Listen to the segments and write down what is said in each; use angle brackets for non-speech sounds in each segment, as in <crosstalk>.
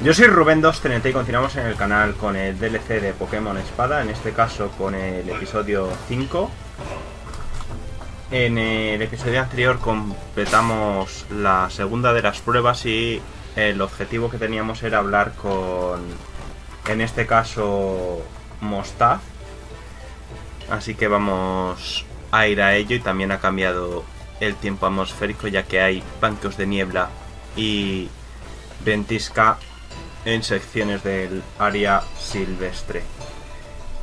Yo soy Rubén230 y continuamos en el canal con el DLC de Pokémon Espada, en este caso con el episodio 5. En el episodio anterior completamos la segunda de las pruebas y el objetivo que teníamos era hablar con, en este caso, Mostaz. Así que vamos a ir a ello y también ha cambiado el tiempo atmosférico ya que hay bancos de niebla y ventisca en secciones del área silvestre.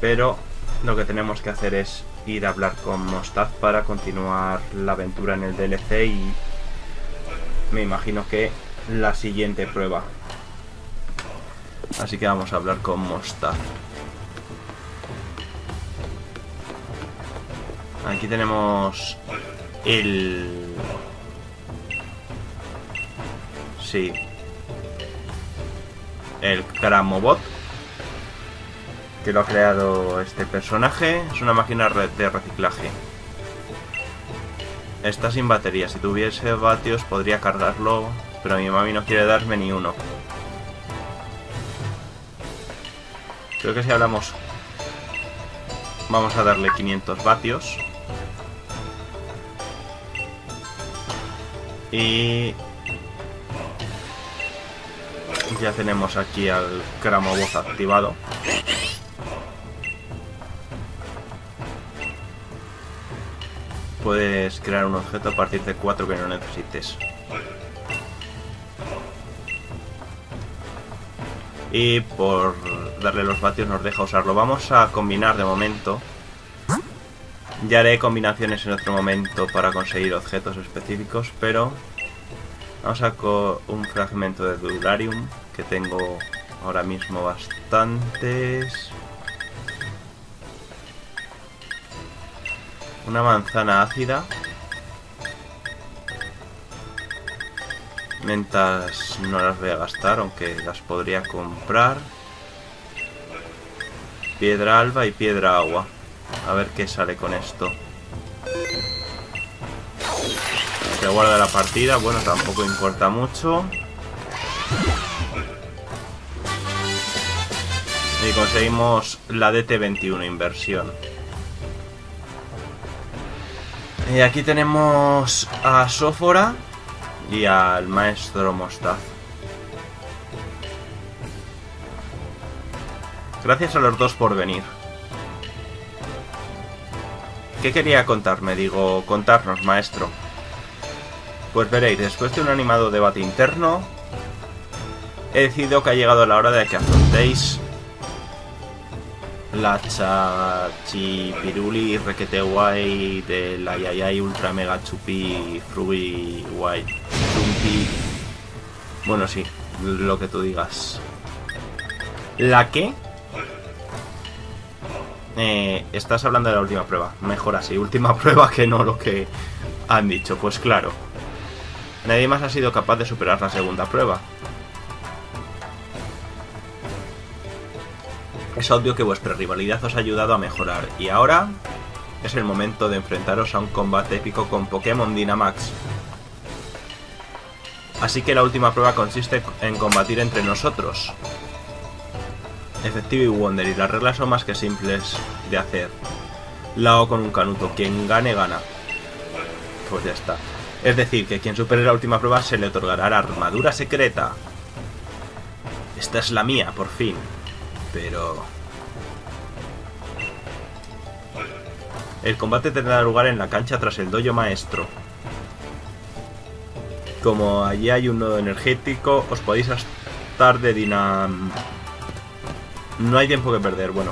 Pero lo que tenemos que hacer es ir a hablar con Mostaz para continuar la aventura en el DLC y me imagino que la siguiente prueba. Así que vamos a hablar con Mostaz. Aquí tenemos el... Sí. El Cramobot. Que lo ha creado este personaje. Es una máquina de reciclaje. Está sin batería. Si tuviese vatios podría cargarlo. Pero mi mami no quiere darme ni uno. Creo que si hablamos... Vamos a darle 500 vatios. Y ya tenemos aquí al Cramovoz activado. Puedes crear un objeto a partir de cuatro que no necesites. Y por darle los vatios nos deja usarlo. Vamos a combinar de momento. Ya haré combinaciones en otro momento para conseguir objetos específicos, pero Vamos a un fragmento de Durarium, que tengo ahora mismo bastantes. Una manzana ácida. Mentas no las voy a gastar, aunque las podría comprar. Piedra alba y piedra agua. A ver qué sale con esto. Se guarda la partida, bueno, tampoco importa mucho. Y conseguimos la DT21 inversión. Y aquí tenemos a Sófora y al maestro Mostaz. Gracias a los dos por venir. ¿Qué quería contarme? Digo, contarnos, maestro. Pues veréis, después de un animado debate interno, he decidido que ha llegado la hora de que afrontéis la chachipiruli requete guay de la yayay ultra mega chupi frubi guay chumpi. Bueno sí lo que tú digas. La que eh, estás hablando de la última prueba. Mejor así última <laughs> prueba que no lo que han dicho. Pues claro Nadie más ha sido capaz de superar la segunda prueba. Es obvio que vuestra rivalidad os ha ayudado a mejorar y ahora es el momento de enfrentaros a un combate épico con Pokémon Dynamax. Así que la última prueba consiste en combatir entre nosotros. Efectivo y Wonder y las reglas son más que simples de hacer. Lao con un canuto, quien gane gana. Pues ya está. Es decir, que quien supere la última prueba se le otorgará la armadura secreta. Esta es la mía, por fin. Pero... El combate tendrá lugar en la cancha tras el dojo maestro. Como allí hay un nodo energético, os podéis estar de dinam... No hay tiempo que perder, bueno.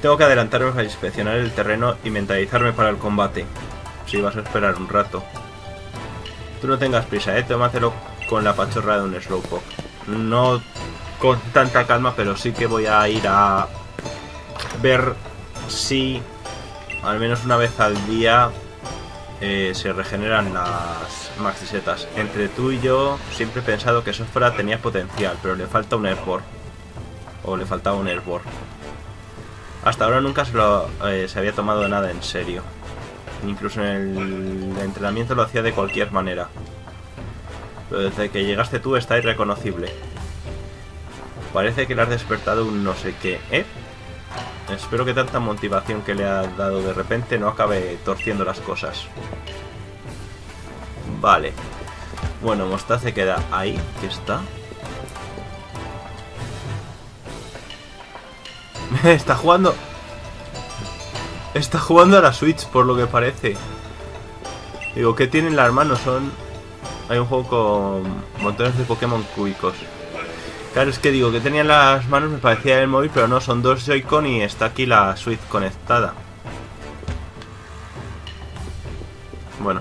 Tengo que adelantarme a inspeccionar el terreno y mentalizarme para el combate. Si vas a esperar un rato. Tú no tengas prisa, ¿eh? Tómatelo con la pachorra de un Slowpoke. No con tanta calma, pero sí que voy a ir a ver si al menos una vez al día eh, se regeneran las maxisetas. Entre tú y yo siempre he pensado que Sofra tenía potencial, pero le falta un Airborne. O le faltaba un Airborne. Hasta ahora nunca se, eh, se había tomado nada en serio. Incluso en el entrenamiento lo hacía de cualquier manera. Pero desde que llegaste tú está irreconocible. Parece que le has despertado un no sé qué, ¿eh? Espero que tanta motivación que le ha dado de repente no acabe torciendo las cosas. Vale. Bueno, Mostace queda ahí, que está. <laughs> está jugando... Está jugando a la Switch, por lo que parece. Digo, ¿qué tienen las manos? Son... Hay un juego con montones de Pokémon cúbicos. Claro, es que digo que tenían las manos, me parecía el móvil, pero no, son dos Joy-Con y está aquí la Switch conectada. Bueno.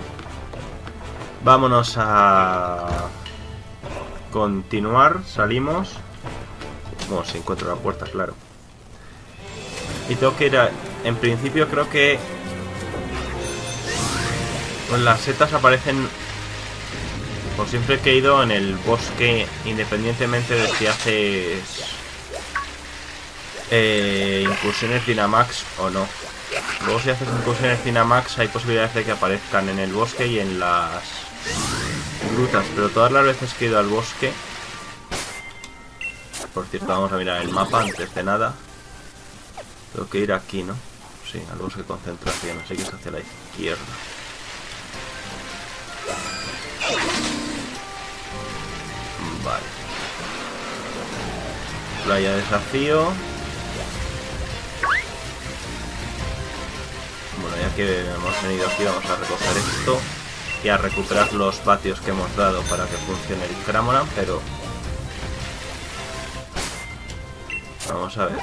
Vámonos a... Continuar, salimos. Bueno, si encuentro la puerta, claro. Y tengo que ir a... En principio creo que... Con las setas aparecen por siempre he ido en el bosque, independientemente de si haces eh, incursiones Dynamax o no. Luego si haces incursiones Dynamax hay posibilidades de que aparezcan en el bosque y en las grutas, pero todas las veces que he ido al bosque... Por cierto, vamos a mirar el mapa antes de nada. Tengo que ir aquí, ¿no? Sí, al bosque concentración, así que es hacia la izquierda. Playa desafío. Bueno, ya que hemos venido aquí vamos a recoger esto y a recuperar los vatios que hemos dado para que funcione el Cramoran, pero... Vamos a ver.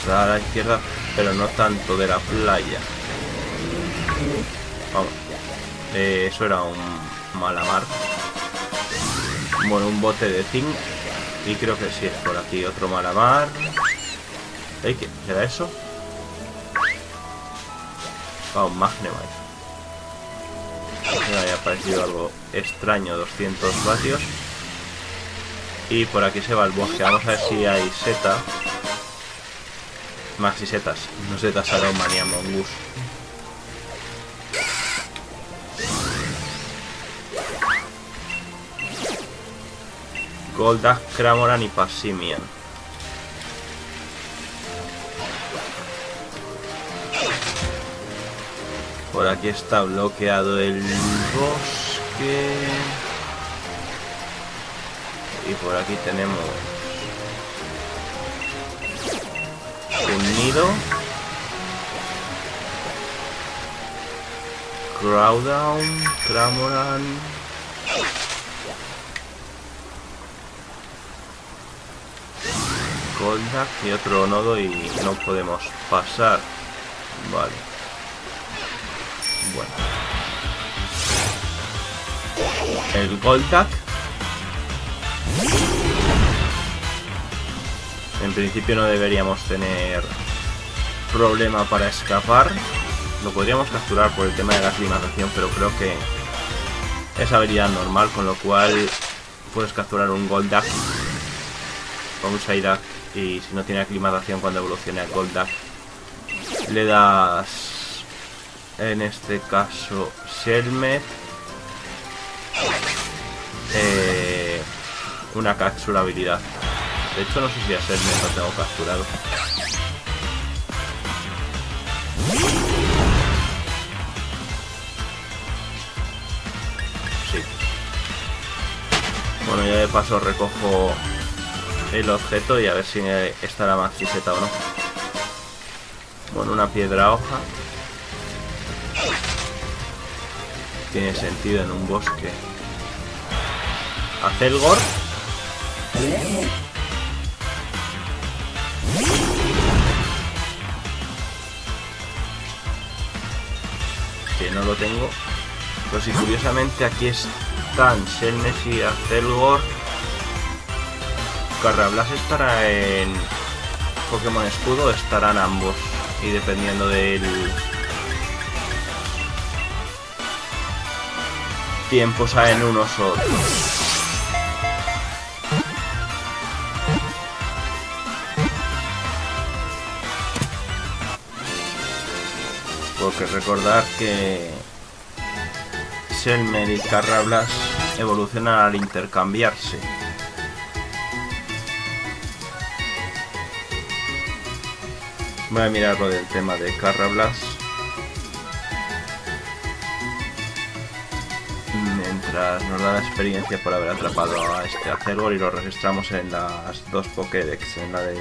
Está a la izquierda, pero no tanto de la playa. Vamos. Eh, eso era un malamar. Bueno, un bote de zinc. Y creo que sí, es por aquí otro malamar. ¿Eh? ¿Qué era eso? Ah, un Magnemite. Me había parecido algo extraño, 200 vatios. Y por aquí se va el bosque. Vamos a ver si hay seta. Maxi setas, no setas Aromania Mongoose. Goldak, Cramoran y Passimian. Por aquí está bloqueado el bosque. Y por aquí tenemos un nido. Crowdown, Cramoran. Goldak y otro nodo y no podemos pasar. Vale. Bueno. El Goldak. En principio no deberíamos tener problema para escapar. Lo podríamos capturar por el tema de la aclimatación, pero creo que es habilidad normal, con lo cual puedes capturar un Goldak o un Psyduck y si no tiene aclimatación cuando evolucione a Goldak le das en este caso Shelmet eh, una cápsula habilidad. De hecho no sé si a Shelmet lo tengo capturado. Sí. Bueno ya de paso recojo el objeto y a ver si estará más chiseta o no. Bueno, una piedra hoja. Tiene sentido en un bosque. Acelgor. Que no lo tengo. Pero si curiosamente aquí están Shelnes y Acelgor Carrablas estará en Pokémon Escudo, estarán ambos. Y dependiendo del tiempo salen unos otros. Porque recordar que Selmer y Carrablas evolucionan al intercambiarse. Voy a mirar lo del tema de Carrablas. Mientras nos da la experiencia por haber atrapado a este Acergor y lo registramos en las dos Pokédex, en la de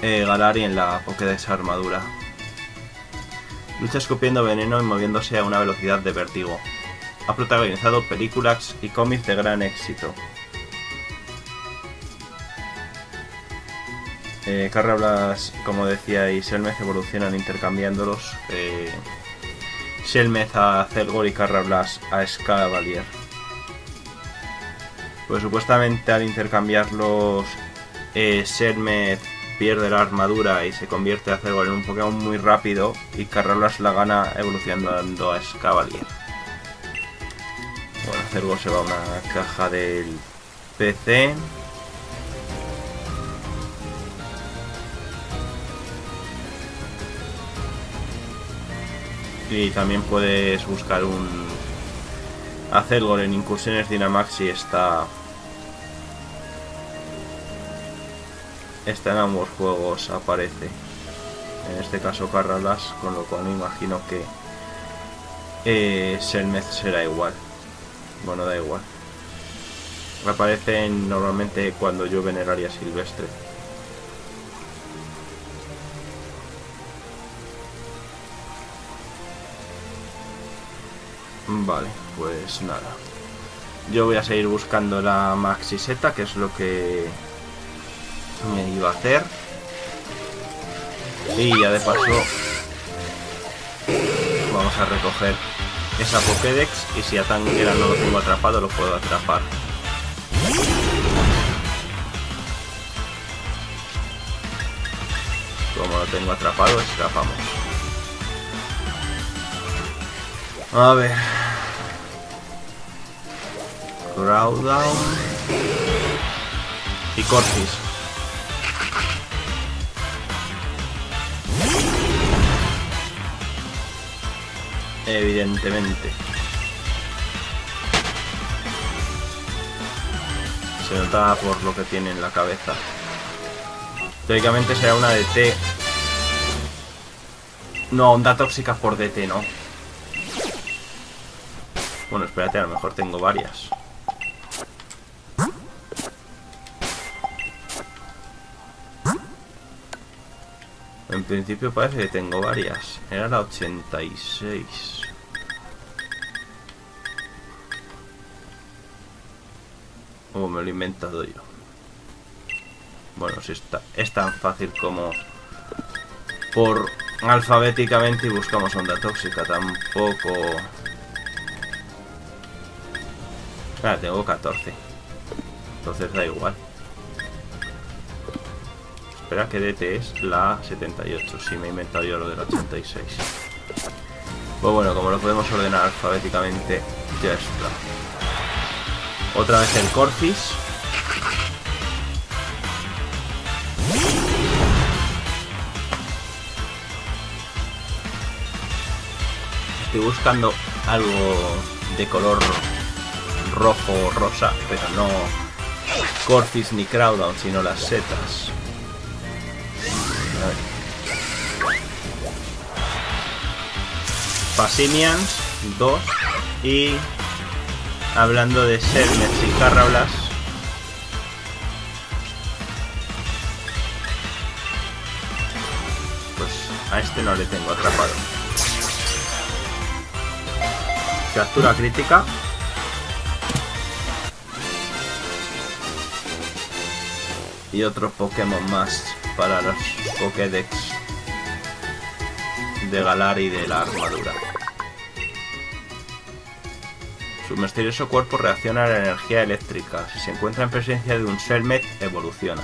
eh, Galar y en la Pokédex Armadura. Lucha escupiendo veneno y moviéndose a una velocidad de vértigo. Ha protagonizado películas y cómics de gran éxito. Eh, Carrablas, como decía, y Selmez evolucionan intercambiándolos. Eh, Selmez a Celgor y Carrablas a Scavalier. Pues supuestamente al intercambiarlos, eh, Selmez pierde la armadura y se convierte a Celgor en un Pokémon muy rápido y Carrablas la gana evolucionando a Scavalier. Bueno, Celgor se va a una caja del PC. Y también puedes buscar un Acelgor en Incursiones Dynamax y está está en ambos juegos aparece. En este caso Carralas con lo cual me imagino que eh, Selmez será igual. Bueno da igual. Aparecen normalmente cuando llueve en el área silvestre Vale, pues nada. Yo voy a seguir buscando la Maxi Seta, que es lo que me iba a hacer. Y ya de paso vamos a recoger esa Pokédex y si a Tanguera no lo tengo atrapado lo puedo atrapar. Como lo tengo atrapado, escapamos. A ver. Crowdown. Y Cortis. Evidentemente. Se nota por lo que tiene en la cabeza. Teóricamente será una DT. No, onda tóxica por DT, ¿no? Bueno, espérate, a lo mejor tengo varias. En principio parece que tengo varias. Era la 86. O me lo he inventado yo. Bueno, si está, es tan fácil como por alfabéticamente y buscamos onda tóxica. Tampoco... Ah, tengo 14. Entonces da igual. Espera que DT es la 78. Si me he inventado yo lo del 86. Pues bueno, como lo podemos ordenar alfabéticamente, ya está. Otra vez el Corfis. Estoy buscando algo de color rojo o rosa, pero no Corfis ni Crowdown, sino las setas. Pasimians, 2 y hablando de Selmets y Carrablas pues a este no le tengo atrapado. Captura crítica y otro Pokémon más para los Pokédex de Galar y de la armadura. Su misterioso cuerpo reacciona a la energía eléctrica. Si se encuentra en presencia de un Selmet, evoluciona.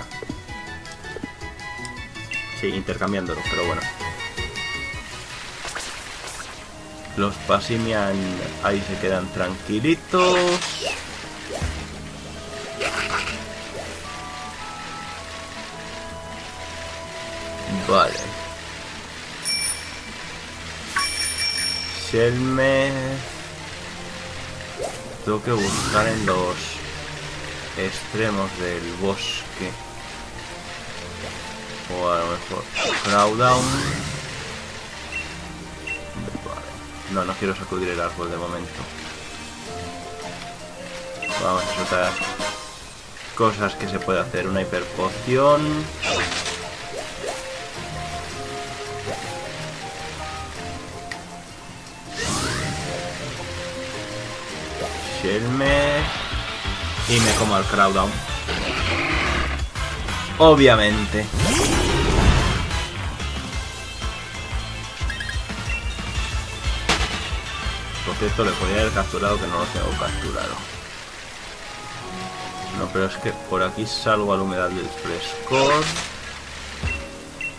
Sí, intercambiándolo, pero bueno. Los Pasimian ahí se quedan tranquilitos. Vale. Selmet. tengo que buscar en los extremos del bosque. O a lo mejor Crowdown. No, no quiero sacudir el árbol de momento. Vamos a soltar cosas que se puede hacer. Una hiperpoción. Y me como al Crowdown. Obviamente. Por cierto, le podría haber capturado que no lo tengo capturado. No, pero es que por aquí salgo a la humedad del frescor.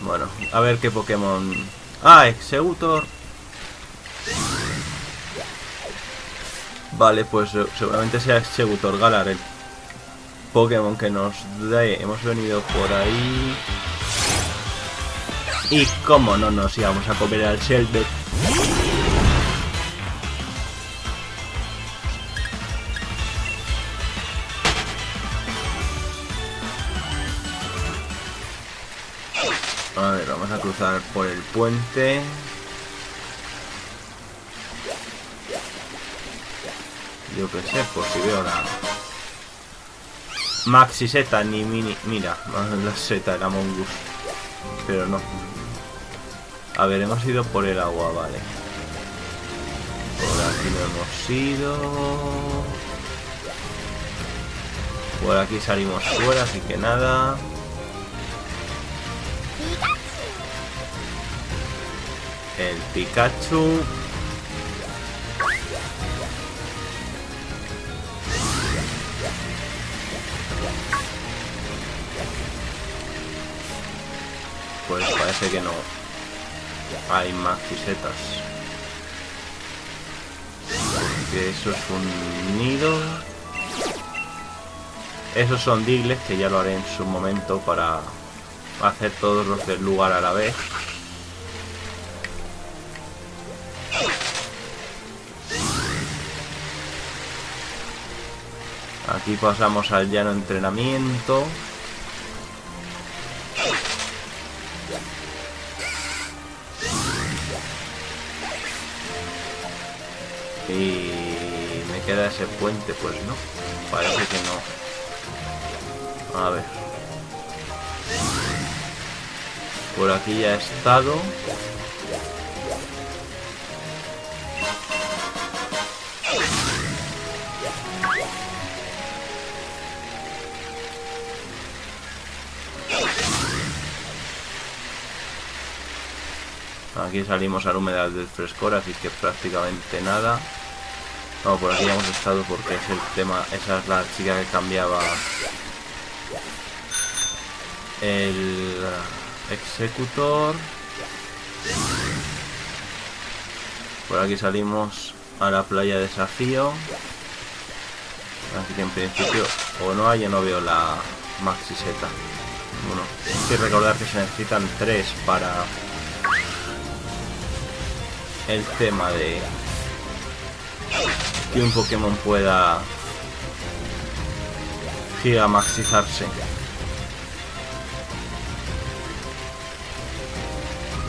Bueno, a ver qué Pokémon... ¡Ah! Executor. Vale, pues seguramente sea Executor Galar el Pokémon que nos da. Hemos venido por ahí. Y cómo no nos íbamos a comer al Shelbet. A ver, vamos a cruzar por el puente. Yo qué sé, por si veo la... Maxi Seta, ni mini... Mira, la seta, la Mongus. Pero no. A ver, hemos ido por el agua, vale. Por aquí no hemos ido. Por aquí salimos fuera, así que nada. El Pikachu. Parece que no hay maxisetas. Porque eso es un nido. Esos son digles que ya lo haré en su momento para hacer todos los del lugar a la vez. Aquí pasamos al llano entrenamiento. Queda ese puente, pues no. Parece que no. A ver. Por aquí ya he estado. Aquí salimos a la humedad del frescor, así que prácticamente nada. No, por aquí ya hemos estado porque es el tema, esa es la chica que cambiaba el executor. Por aquí salimos a la playa de desafío. Así que en principio o no hay o no veo la maxi seta. Bueno, hay que recordar que se necesitan tres para el tema de que un Pokémon pueda gigamaxizarse.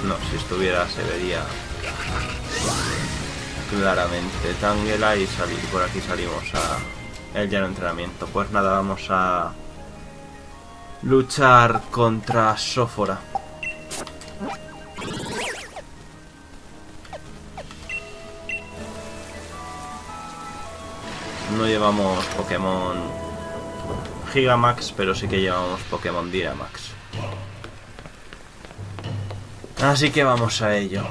No, si estuviera se vería claramente Tangela y salir por aquí salimos a el llano entrenamiento. Pues nada, vamos a luchar contra Sófora. No llevamos Pokémon Gigamax, pero sí que llevamos Pokémon Dynamax. Así que vamos a ello.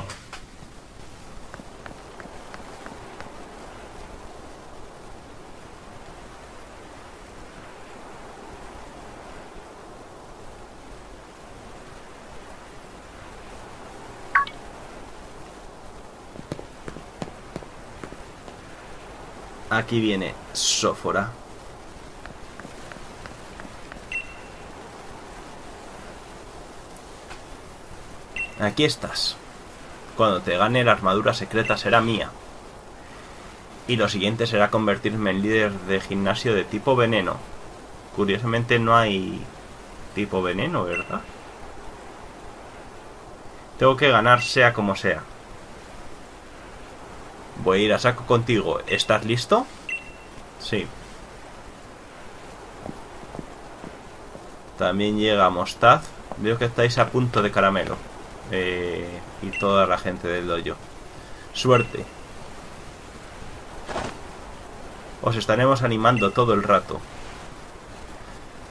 Aquí viene Sófora. Aquí estás. Cuando te gane la armadura secreta será mía. Y lo siguiente será convertirme en líder de gimnasio de tipo veneno. Curiosamente no hay tipo veneno, ¿verdad? Tengo que ganar sea como sea. Voy a ir a saco contigo. ¿Estás listo? Sí. También llega Mostaz. Veo que estáis a punto de caramelo. Eh, y toda la gente del dojo. Suerte. Os estaremos animando todo el rato.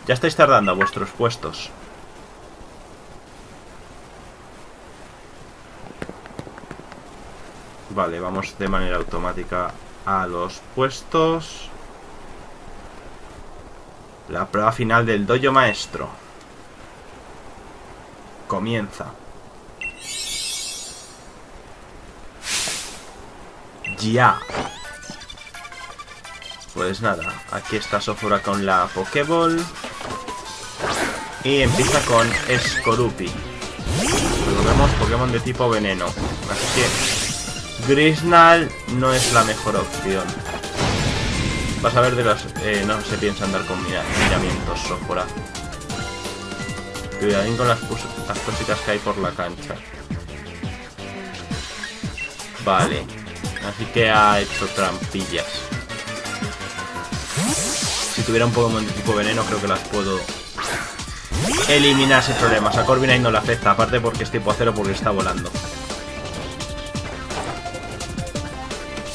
Ya estáis tardando a vuestros puestos. Vale, vamos de manera automática a los puestos. La prueba final del dojo maestro. Comienza. Ya. Pues nada, aquí está Sofura con la Pokéball. Y empieza con Skorupi. vemos Pokémon de tipo veneno. Así que Grisnal no es la mejor opción. Vas a ver de las... Eh, no se piensa andar con miramientos, Sofura. Cuidadín con las, las que hay por la cancha. Vale. Así que ha hecho trampillas. Si tuviera un Pokémon de tipo veneno, creo que las puedo eliminar sin problemas. A Corviknight no le afecta, aparte porque es tipo acero porque está volando.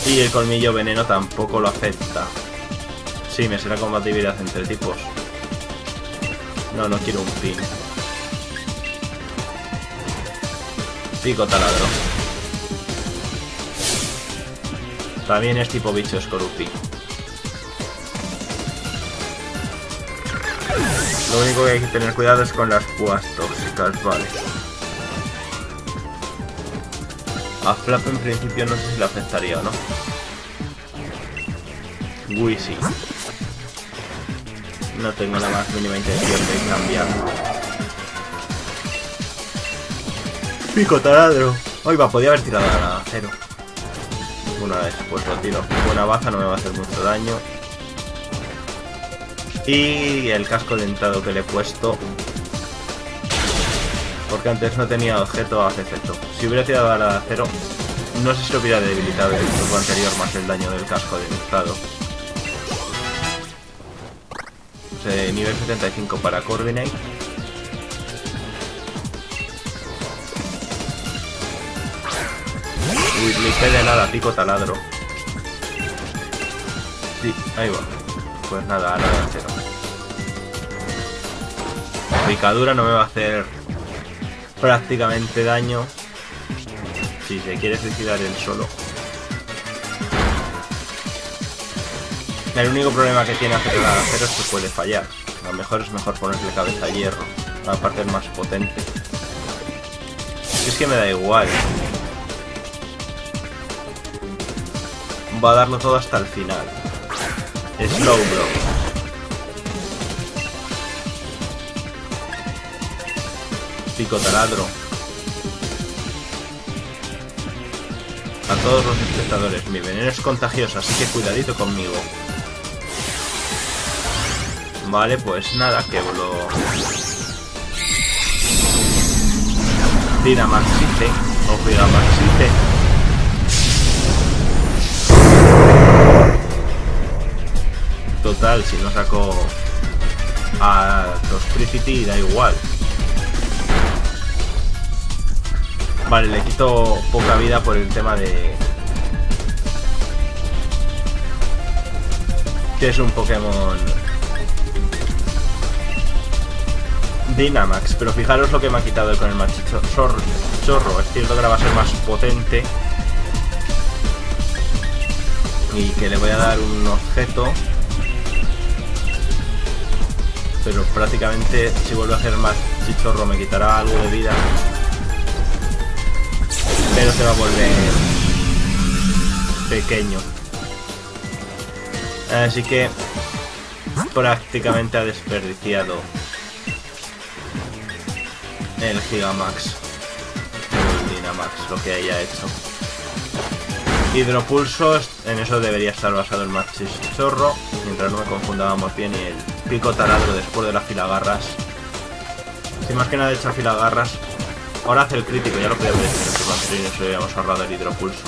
Y el colmillo veneno tampoco lo afecta. Sí, me será compatibilidad entre tipos. No, no quiero un pin. Pico taladro. También es tipo bicho Scorupi. Lo único que hay que tener cuidado es con las púas tóxicas, vale. A Flap en principio no sé si le afectaría o no. Wheezy. No tengo la más mínima intención de cambiar. Pico taladro. Oiga, podía haber tirado a cero. Una vez, pues lo tiro. Buena baza, no me va a hacer mucho daño. Y el casco dentado que le he puesto. Porque antes no tenía objeto, hace efecto. Si hubiera tirado a la acero, no sé si lo hubiera debilitado el turbo anterior más el daño del casco dentado. nivel 75 para Corviknight. Uy, le de nada, pico taladro. Sí, ahí va. Pues nada, nada, cero. Picadura no me va a hacer prácticamente daño. Si se quiere suicidar él solo. El único problema que tiene hacer el acero es que puede fallar. A lo mejor es mejor ponerle cabeza a hierro. Aparte es más potente. Es que me da igual. Va a darlo todo hasta el final. Slow blow. Pico taladro. A todos los espectadores, mi veneno es contagioso, así que cuidadito conmigo. Vale, pues nada, que lo... Dynamaxite o Gigamaxite. Total, si no saco a Prosperity da igual. Vale, le quito poca vida por el tema de... Que es un Pokémon Dynamax, pero fijaros lo que me ha quitado con el machicho chorro. Es cierto que ahora va a ser más potente. Y que le voy a dar un objeto. Pero prácticamente si vuelvo a hacer más chichorro me quitará algo de vida. Pero se va a volver pequeño. Así que prácticamente ha desperdiciado el Gigamax. El Dynamax, lo que haya hecho. Hidropulso, en eso debería estar basado el Zorro, mientras no me confundábamos bien y el pico taladro después de las filagarras. Si más que nada hecho filagarras, ahora hace el crítico, ya lo podía haber hidropulso.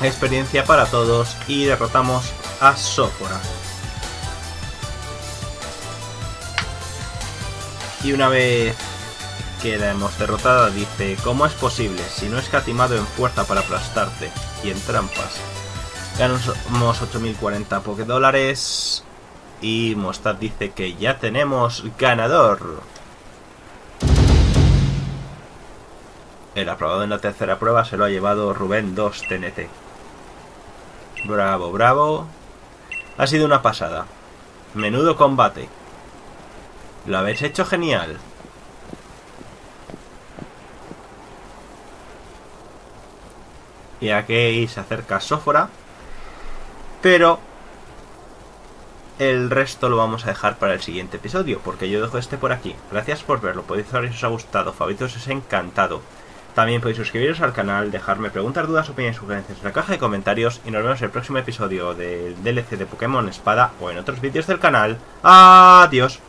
Experiencia para todos y derrotamos a Sófora. Y una vez que la hemos derrotado, dice, ¿cómo es posible si no es catimado en fuerza para aplastarte y en trampas? Ganamos 8040 Poké dólares y Mostad dice que ya tenemos ganador. El aprobado en la tercera prueba se lo ha llevado Rubén 2 TNT. Bravo, bravo. Ha sido una pasada. Menudo combate. Lo habéis hecho genial. Y aquí se acerca Sófora. Pero el resto lo vamos a dejar para el siguiente episodio, porque yo dejo este por aquí. Gracias por verlo, podéis saber si os ha gustado, favoritos os ha encantado. También podéis suscribiros al canal, dejarme preguntas, dudas, opiniones sugerencias en la caja de comentarios y nos vemos en el próximo episodio del DLC de Pokémon Espada o en otros vídeos del canal. ¡Adiós!